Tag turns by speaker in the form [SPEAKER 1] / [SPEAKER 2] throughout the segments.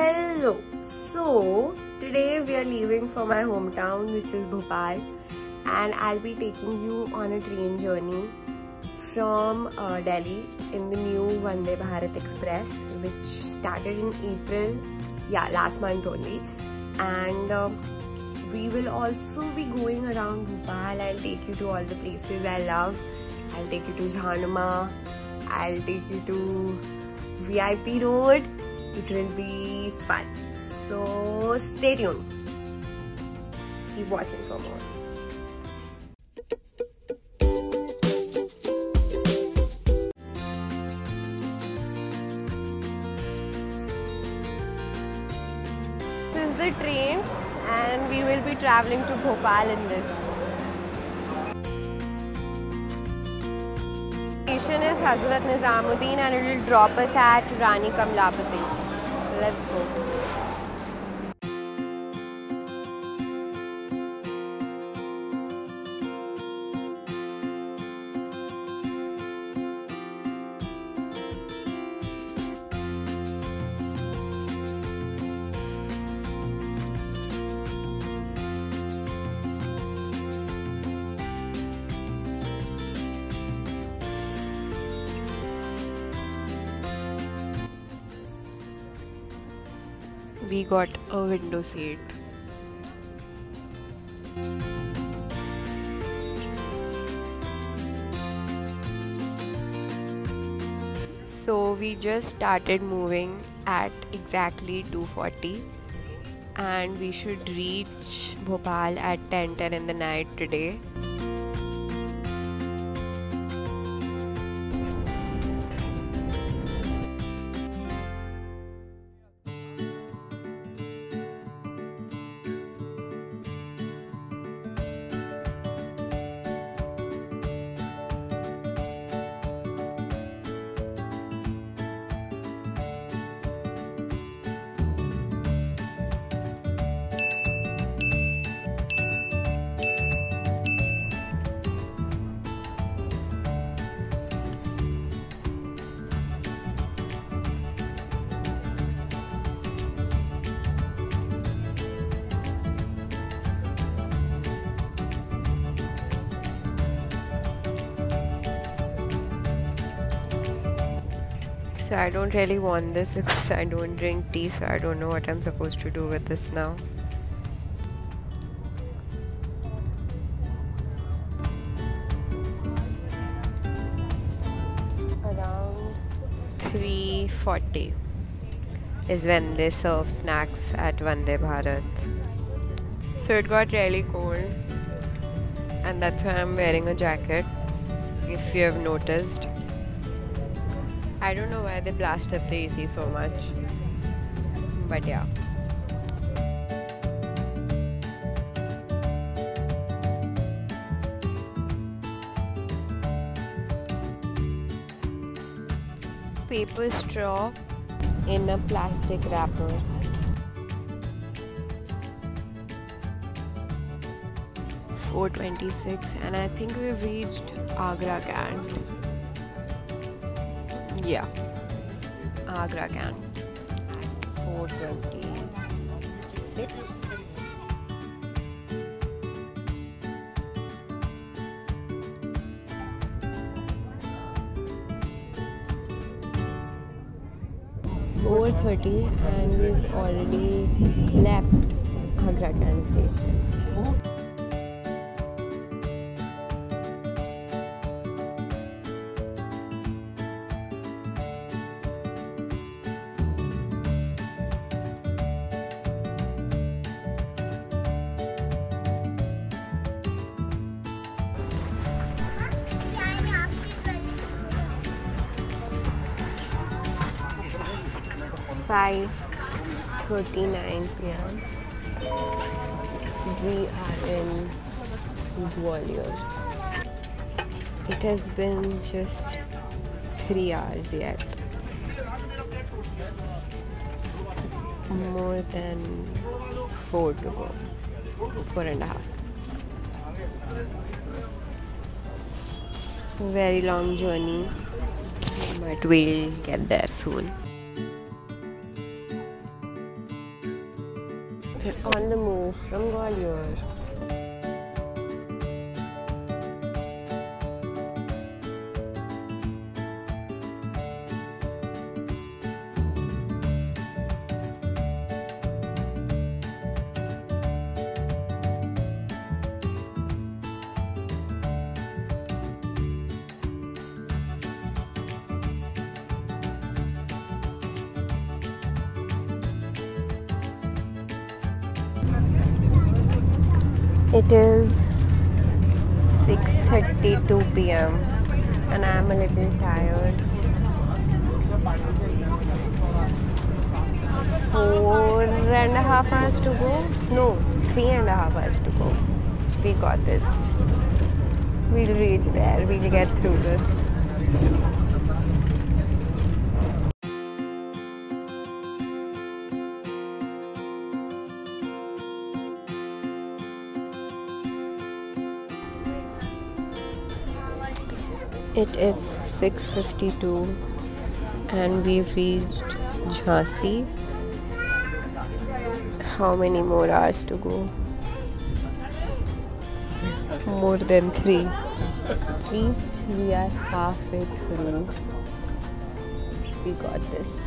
[SPEAKER 1] Hello. So today we are leaving for my hometown, which is Bhopal, and I'll be taking you on a train journey from uh, Delhi in the new Vande Bharat Express, which started in April, yeah, last month only, and. Uh, we will also be going around Bhopal. I'll take you to all the places I love. I'll take you to Jhanma. I'll take you to VIP Road. It will be fun. So stay tuned. Keep watching for more. This is the train and we will be traveling to Bhopal in this. Station is Hazrat Nizamuddin and it will drop us at Rani Kamlapati. Let's go. We got a window seat. So we just started moving at exactly 2:40 and we should reach Bhopal at 10:10 in the night today. So I don't really want this because I don't drink tea, so I don't know what I'm supposed to do with this now. Around 3:40 is when they serve snacks at Vande Bharat. So it got really cold, and that's why I'm wearing a jacket. If you have noticed. I don't know why they blast up the AC so much. But yeah. Paper straw in a plastic wrapper. Four twenty six, and I think we've reached Agra Cantt. Yeah. Agra Cantt. 426. Four thirty, and we've already left Agra Cantt station. Five thirty-nine p.m. We are in Gwalior. It has been just three hours yet. More than four to go. Four and a half. Very long journey, but we'll get there soon. On the move from Gwalior. It is 6:32 p.m. and I am a little tired. Four and a half hours to go? No, three and a half hours to go. We got this. We'll reach there. We'll get through this. It is 6:52 and we've reached Jhansi. How many more hours to go? More than 3. At least we are halfway through. We got this.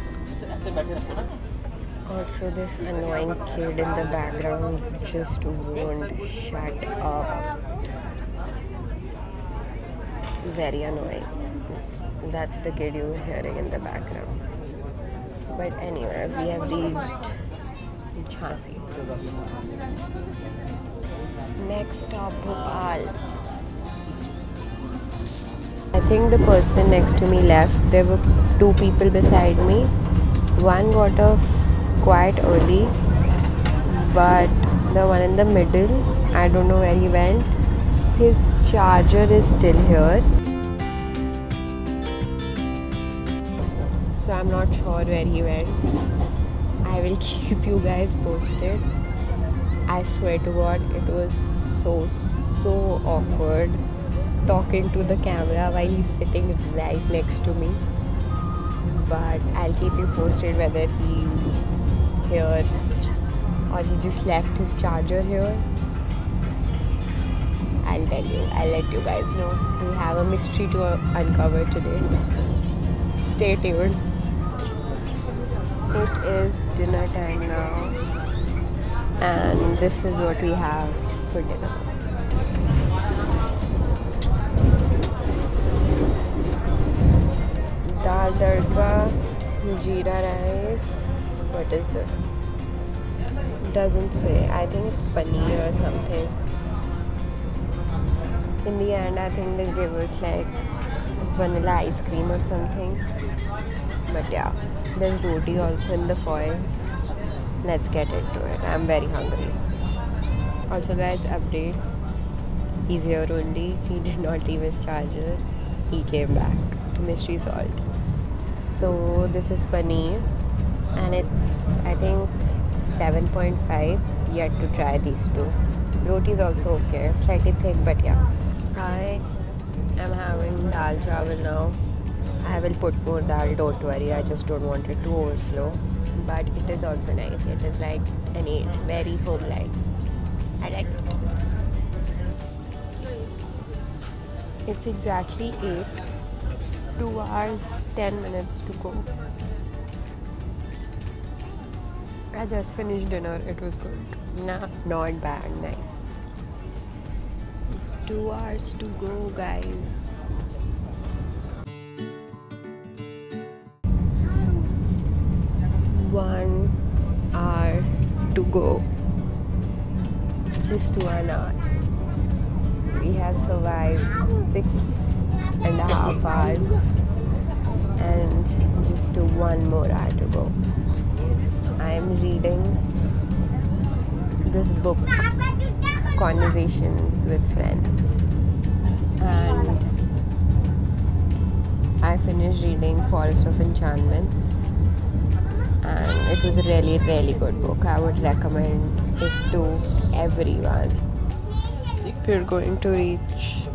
[SPEAKER 1] Also, this annoying kid in the background just won't shut up. Very annoying. That's the kid you're hearing in the background. But anyway, we have reached Jhansi. Next stop, Bhopal. I think the person next to me left. There were two people beside me. One got off quite early, but the one in the middle, I don't know where he went. His charger is still here. So I'm not sure where he went. I will keep you guys posted. I swear to God, it was so, so awkward talking to the camera while he's sitting right next to me. But I'll keep you posted whether he here or he just left his charger here. I'll tell you. I'll let you guys know. We have a mystery to uncover today. Stay tuned. It is dinner time now, and this is what we have for dinner. Dal tadka, jeera rice. What is this? Doesn't say. I think it's paneer or something. In the end, I think they give us like vanilla ice cream or something. But yeah, there's roti also in the foil. Let's get into it. I'm very hungry. Also, guys, update. He's here only. He did not leave his charger. He came back to Mystery Salt. So this is paneer, and it's I think 7.5. Yet to try these two. Roti is also okay, slightly thick, but yeah. I am having dal chawal now. I will put more dal, don't worry. I just don't want it to overflow. But it is also nice. It is like an 8, very home-like. I like it. It's exactly 8. 2 hours, 10 minutes to go. I just finished dinner. It was good. Nah, not bad. Nice. Two hours to go, guys. One hour to go. Just one hour. We have survived six and a half hours and just one more hour to go. I am reading this book, Conversations with Friends, and I finished reading Forest of Enchantments, and it was a really, really good book. I would recommend it to everyone. We're going to reach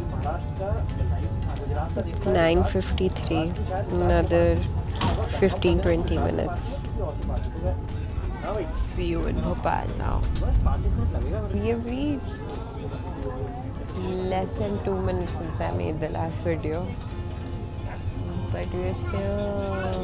[SPEAKER 1] 9:53. Another 15-20 minutes. See you in Bhopal now. We have reached less than two minutes since I made the last video. But we're here.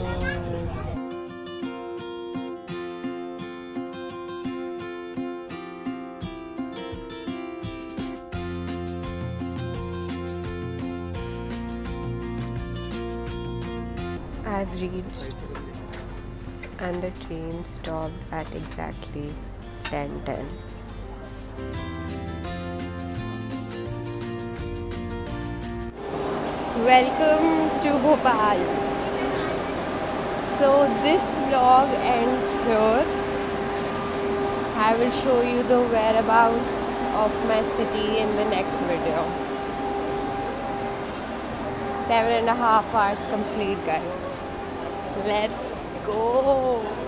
[SPEAKER 1] I've reached and the train stopped at exactly 10:10. Welcome to Bhopal. So this vlog ends here. I will show you the whereabouts of my city in the next video. Seven and a half hours complete guys. Let's 狗